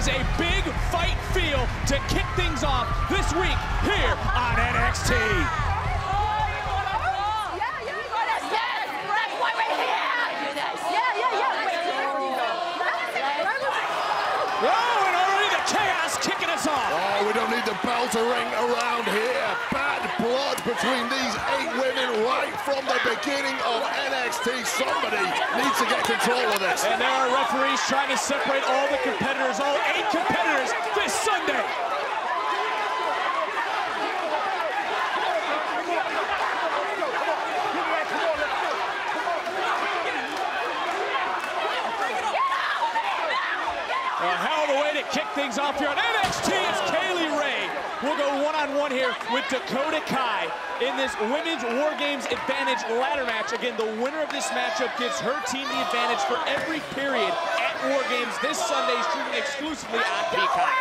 is a big fight feel to kick things off this week here on NXT. Need the bell to ring around here. Bad blood between these eight women right from the beginning of NXT. Somebody needs to get control of this. And there are referees trying to separate all the competitors, all eight competitors this Sunday. Kick things off here on NXT. We'll go one-on-one here with Dakota Kai in this Women's War Games Advantage ladder match. Again, the winner of this matchup gives her team the advantage for every period at War Games this Sunday, streaming exclusively on Peacock.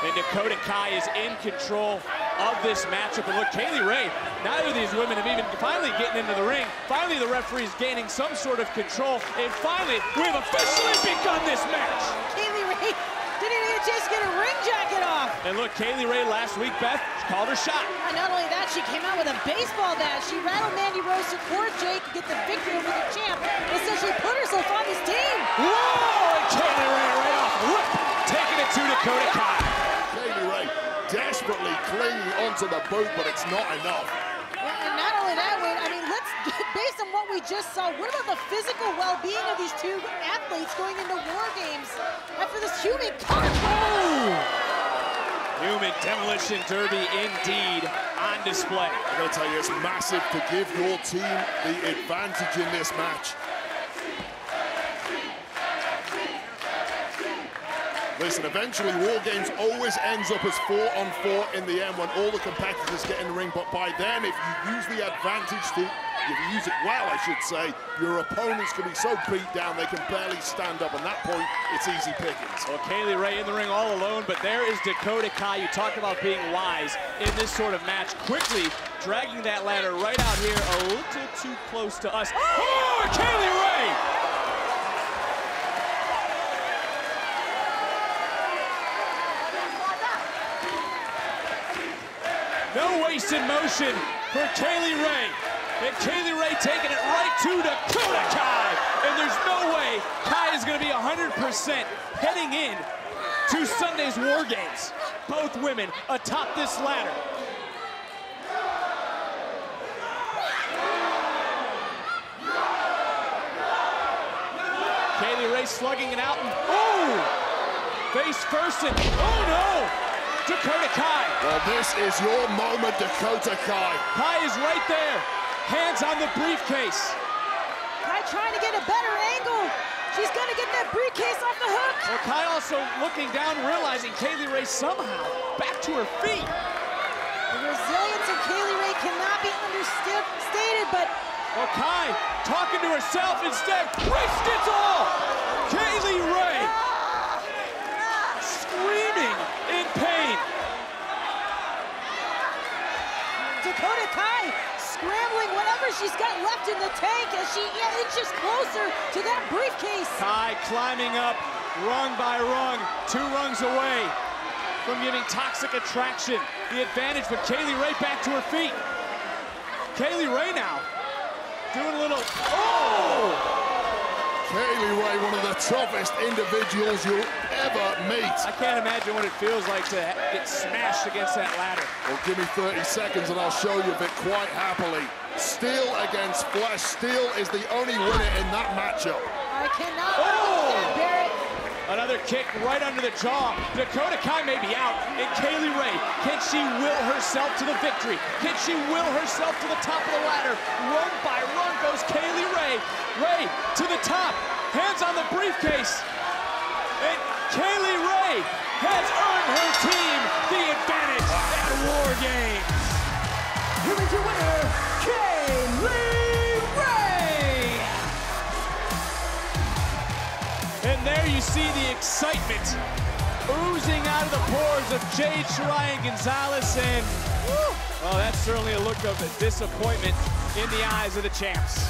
And Dakota Kai is in control of this matchup. And look, Kay Lee Ray, neither of these women have even finally getting into the ring. Finally, the referee is gaining some sort of control. And finally, we have officially begun this match. Kay Lee Ray didn't even get a chance to get a ring jacket off. And look, Kay Lee Ray last week, Beth, called her shot. And not only that, she came out with a baseball bat. She rattled Mandy Rose to Cora Jade to get the victory over the champ and essentially put herself on this team. Whoa! And Kay Lee Ray right off rip, taking it to Dakota Kai. Kay Lee Ray desperately clinging onto the boot, but it's not enough. And not only that, Wayne, I mean, let's, based on what we just saw, what about the physical well-being of these two athletes going into War Games after this human contact? Human Demolition Derby indeed on display. I gotta tell you, it's massive to give your team the advantage in this match. Listen, eventually War Games always ends up as four on four in the end when all the competitors get in the ring. But by then, if you use the advantage to, if you use it well, I should say, your opponents can be so beat down they can barely stand up. And that point, it's easy pickings. Well, Kay Lee Ray in the ring all alone, but there is Dakota Kai. You talk about being wise in this sort of match. Quickly dragging that ladder right out here a little too close to us. Oh, oh Kay Lee Ray! No wasted motion for Kay Lee Ray. And Kay Lee Ray taking it right to Dakota Kai. And there's no way Kai is going to be 100% heading in to Sunday's War Games. Both women atop this ladder. Kay Lee Ray slugging it out and oh! Face first and oh no! Dakota Kai. Well, this is your moment, Dakota Kai. Kai is right there. Hands on the briefcase. Kai trying to get a better angle. She's gonna get that briefcase off the hook. Well, Kai also looking down, realizing Kay Lee Ray somehow back to her feet. The resilience of Kay Lee Ray cannot be understated, but Well, Kai talking to herself instead. Risked it all. Kay Lee Ray oh, screaming in pain. Dakota Kai scrambling whatever she's got left in the tank as she inches closer to that briefcase. Kai climbing up rung by rung, two rungs away from giving Toxic Attraction the advantage, but Kay Lee Ray back to her feet. Kay Lee Ray now doing a little, oh! Kay Lee Ray, one of the toughest individuals you'll ever meet. I can't imagine what it feels like to get smashed against that ladder. Well, give me 30 seconds and I'll show you a bit quite happily. Steel against flesh. Steel is the only winner in that matchup. I cannot Oh! Barrett. Another kick right under the jaw. Dakota Kai may be out. And Kay Lee Ray, can she will herself to the victory? Can she will herself to the top of the ladder? Run by run goes Kay Lee Ray. Ray to the top. Hands on the briefcase. And Kay Lee Ray has earned her team the advantage at War Games. Here is your winner, Kay Lee Ray! And there you see the excitement oozing out of the pores of Jade Shirai Gonzalez. And, well, that's certainly a look of disappointment in the eyes of the champs.